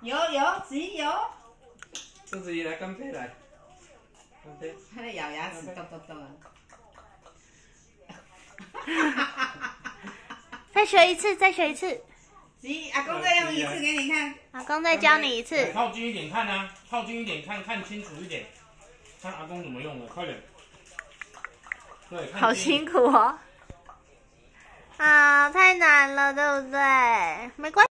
有有，子怡有。孙子怡来干杯来，干杯。他在咬牙齿咚咚咚。再学一次，再学一次。咦，阿公再用一次给你看。阿公再教你一次。靠近一点看啊，靠近一点看看清楚一点，看阿公怎么用的，快点。对，好辛苦哦。啊，太难了，对不对？没关。